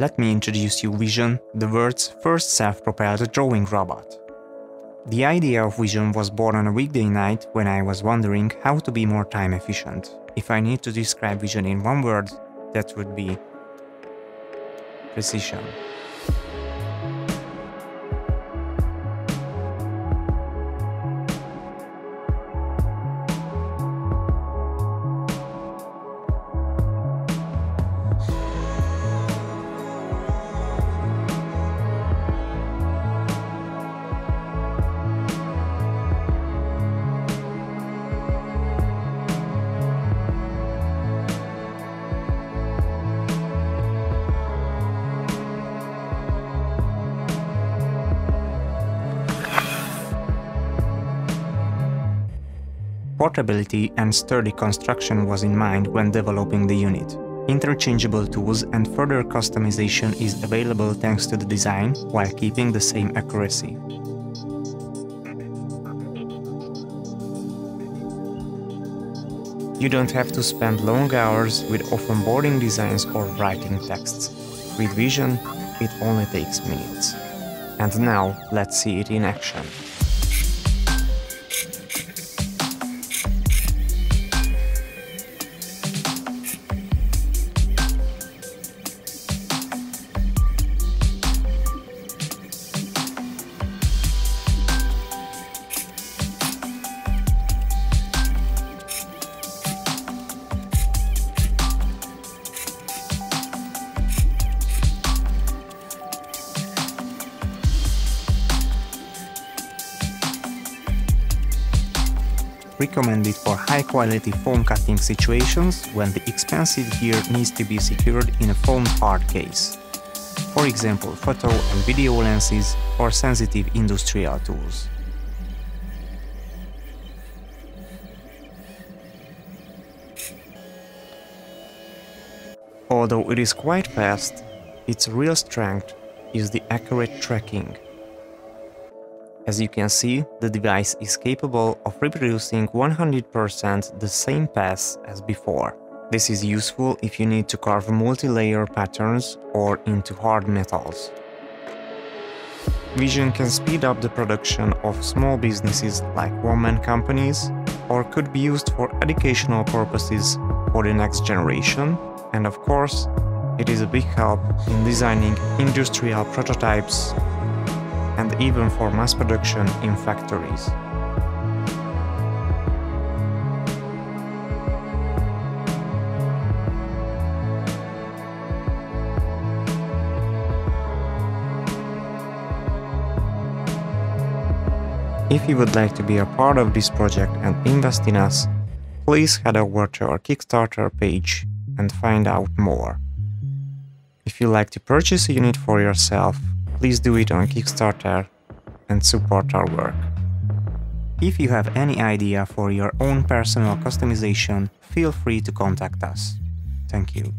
Let me introduce you Vision, the world's first self-propelled drawing robot. The idea of Vision was born on a weekday night when I was wondering how to be more time efficient. If I need to describe Vision in one word, that would be precision. Portability and sturdy construction was in mind when developing the unit. Interchangeable tools and further customization is available thanks to the design while keeping the same accuracy. You don't have to spend long hours with often boring designs or writing texts. With Vision, it only takes minutes. And now, let's see it in action. Recommended for high-quality foam cutting situations when the expensive gear needs to be secured in a foam hard case. For example, photo and video lenses or sensitive industrial tools. Although it is quite fast, its real strength is the accurate tracking. As you can see, the device is capable of reproducing 100% the same path as before. This is useful if you need to carve multi-layer patterns or into hard metals. Vision can speed up the production of small businesses like one-man companies or could be used for educational purposes for the next generation and of course, it is a big help in designing industrial prototypes and even for mass production in factories. If you would like to be a part of this project and invest in us, please head over to our Kickstarter page and find out more. If you like to purchase a unit for yourself, please do it on Kickstarter and support our work. If you have any idea for your own personal customization, feel free to contact us. Thank you.